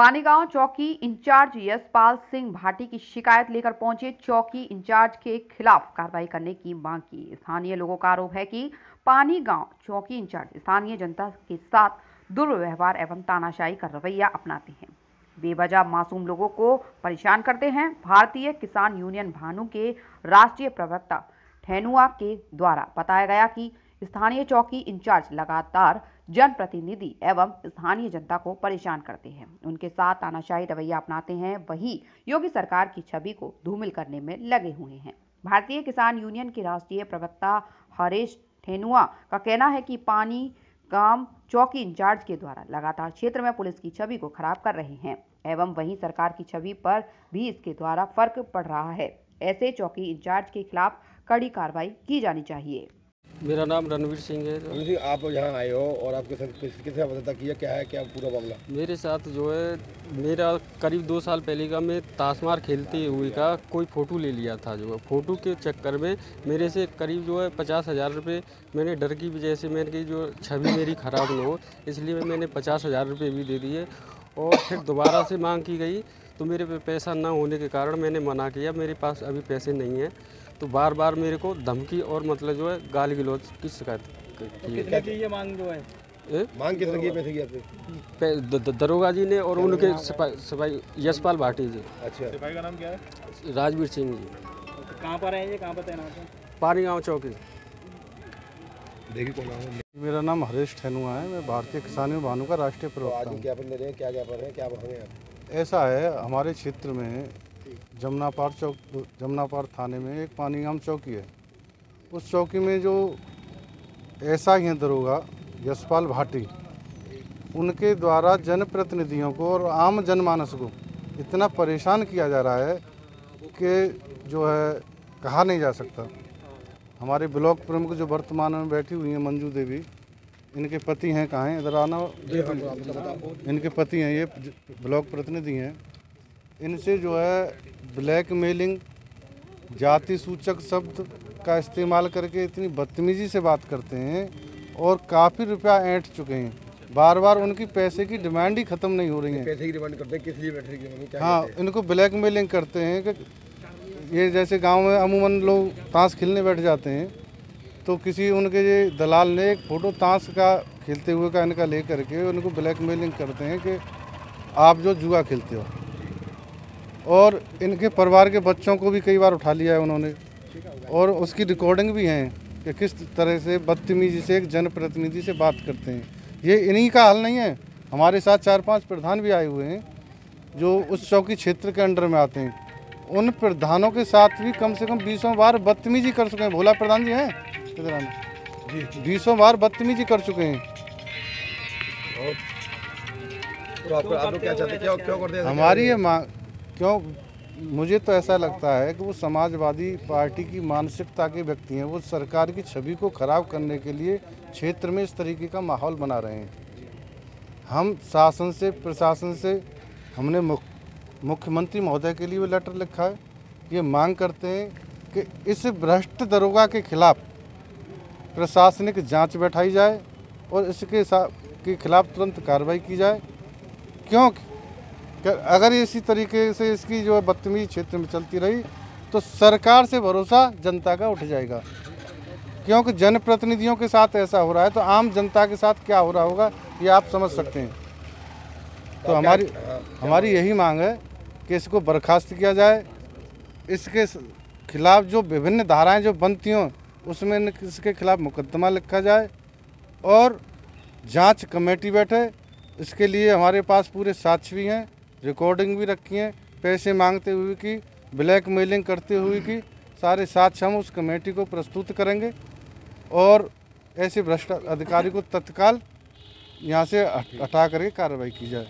पानीगांव चौकी इंचार्ज यशपाल सिंह भाटी की शिकायत लेकर पहुँचे। चौकी इंचार्ज के खिलाफ कार्रवाई करने की मांग की। स्थानीय लोगों का आरोप है कि पानीगांव चौकी इंचार्ज स्थानीय जनता के साथ दुर्व्यवहार एवं तानाशाही का रवैया अपनाते हैं। बेवजह मासूम लोगों को परेशान करते हैं, भारतीय किसान यूनियन भानु के राष्ट्रीय प्रवक्ता ठेनुआ के द्वारा बताया गया कि स्थानीय चौकी इंचार्ज लगातार जनप्रतिनिधि एवं स्थानीय जनता को परेशान करते हैं। उनके साथ तानाशाही रवैया अपनाते हैं। वही योगी सरकार की छवि को धूमिल करने में लगे हुए हैं। भारतीय किसान यूनियन के राष्ट्रीय प्रवक्ता हरेश ठेनुआ का कहना है कि पानी काम चौकी इंचार्ज के द्वारा लगातार क्षेत्र में पुलिस की छवि को खराब कर रहे हैं एवं वहीं सरकार की छवि पर भी इसके द्वारा फ़र्क पड़ रहा है। ऐसे चौकी इंचार्ज के खिलाफ कड़ी कार्रवाई की जानी चाहिए। मेरा नाम रणवीर सिंह है। अमित जी आप यहाँ आए हो और आपके साथ किस किसने मदद किया क्या है क्या पूरा मामला? मेरे साथ जो है मेरा करीब दो साल पहले का मैं ताशमार खेलते हुए का कोई फ़ोटो ले लिया था जो। है फ़ोटो के चक्कर में मेरे से करीब जो है पचास हज़ार रुपये मैंने डर की वजह से की जो छवि मेरी ख़राब न हो इसलिए मैंने पचास हज़ार रुपये भी दे दिए और फिर दोबारा से मांग की गई तो मेरे पे पैसा ना होने के कारण मैंने मना किया मेरे पास अभी पैसे नहीं हैं। तो बार बार मेरे को धमकी और मतलब जो है गाली गलौज की शिकायत की है। ये मांग जो है? ए? मांग किस तरह की पे- दरोगा जी ने और उनके सिपाही सिपाही यशपाल भाटी जी। अच्छा। सिपाही का नाम क्या है? राजवीर सिंह जी। कहाँ पर है ये? कहाँ पर तैनात है? पानी गाँव चौकी। देखिए कौन है मेरा नाम हरीश ठेनुआ है मैं भारतीय किसान भानु का राष्ट्रीय तो प्रवक्ता ज्ञापन दे रहे हैं? क्या ज्ञापन है? क्या मांगे आप? ऐसा है हमारे क्षेत्र में जमुनापार चौक जमुनापार थाने में एक पानीगाम चौकी है। उस चौकी में जो ऐसा ही है दरोगा यशपाल भाटी उनके द्वारा जनप्रतिनिधियों को और आम जनमानस को इतना परेशान किया जा रहा है कि जो है कहा नहीं जा सकता। हमारे ब्लॉक प्रमुख जो वर्तमान में बैठी हुई हैं मंजू देवी इनके पति हैं कहाँ हैं? इधर आना। इनके पति हैं ये ब्लॉक प्रतिनिधि हैं। इनसे जो है ब्लैक मेलिंग जाति सूचक शब्द का इस्तेमाल करके इतनी बदतमीजी से बात करते हैं और काफ़ी रुपया ऐंठ चुके हैं। बार बार उनकी पैसे की डिमांड ही ख़त्म नहीं हो रही है। पैसे की डिमांड करते हैं किस लिए बैठे की हाँ इनको ब्लैक मेलिंग करते हैं कि ये जैसे गाँव में अमूमन लोग ताश खेलने बैठ जाते हैं तो किसी उनके ये दलाल ने एक फ़ोटो ताश का खेलते हुए का इनका ले करके उनको ब्लैक मेलिंग करते हैं कि आप जो जुआ खेलते हो। और इनके परिवार के बच्चों को भी कई बार उठा लिया है उन्होंने। और उसकी रिकॉर्डिंग भी है कि किस तरह से बदतमीजी से एक जनप्रतिनिधि से बात करते हैं। ये इन्हीं का हल नहीं है। हमारे साथ चार पाँच प्रधान भी आए हुए हैं जो उस चौकी क्षेत्र के अंडर में आते हैं। उन प्रधानों के साथ भी कम से कम बीसों बार बदतमीजी कर चुके हैं। भोला प्रधान जी हैं? जी। बीसों बार बदतमीजी कर चुके हैं। तो आप आप क्या चाहते हैं? हमारी ये मांग क्यों? मुझे तो ऐसा लगता है कि वो समाजवादी पार्टी की मानसिकता के व्यक्ति हैं। वो सरकार की छवि को खराब करने के लिए क्षेत्र में इस तरीके का माहौल बना रहे हैं। हम शासन से, प्रशासन से, हमने मुख- मुख्यमंत्री महोदय के लिए वो लेटर लिखा है। ये मांग करते हैं कि इस भ्रष्ट दरोगा के खिलाफ प्रशासनिक जाँच बैठाई जाए और इसके के खिलाफ तुरंत कार्रवाई की जाए। क्योंकि अगर इसी तरीके से इसकी जो है बदतमीजी क्षेत्र में चलती रही तो सरकार से भरोसा जनता का उठ जाएगा। क्योंकि जनप्रतिनिधियों के साथ ऐसा हो रहा है तो आम जनता के साथ क्या हो रहा होगा ये आप समझ सकते हैं। तो हमारी हमारी यही मांग है कि इसको बर्खास्त किया जाए। इसके खिलाफ जो विभिन्न धाराएँ जो बनती हों उसमें इसके खिलाफ मुकदमा लिखा जाए और जाँच कमेटी बैठे। इसके लिए हमारे पास पूरे साक्ष्य भी हैं। रिकॉर्डिंग भी रखी है, पैसे मांगते हुए की ब्लैक मेलिंग करते हुए की, सारे साक्ष्य हम उस कमेटी को प्रस्तुत करेंगे। और ऐसे भ्रष्ट अधिकारी को तत्काल यहाँ से हटा करके कार्रवाई की जाए।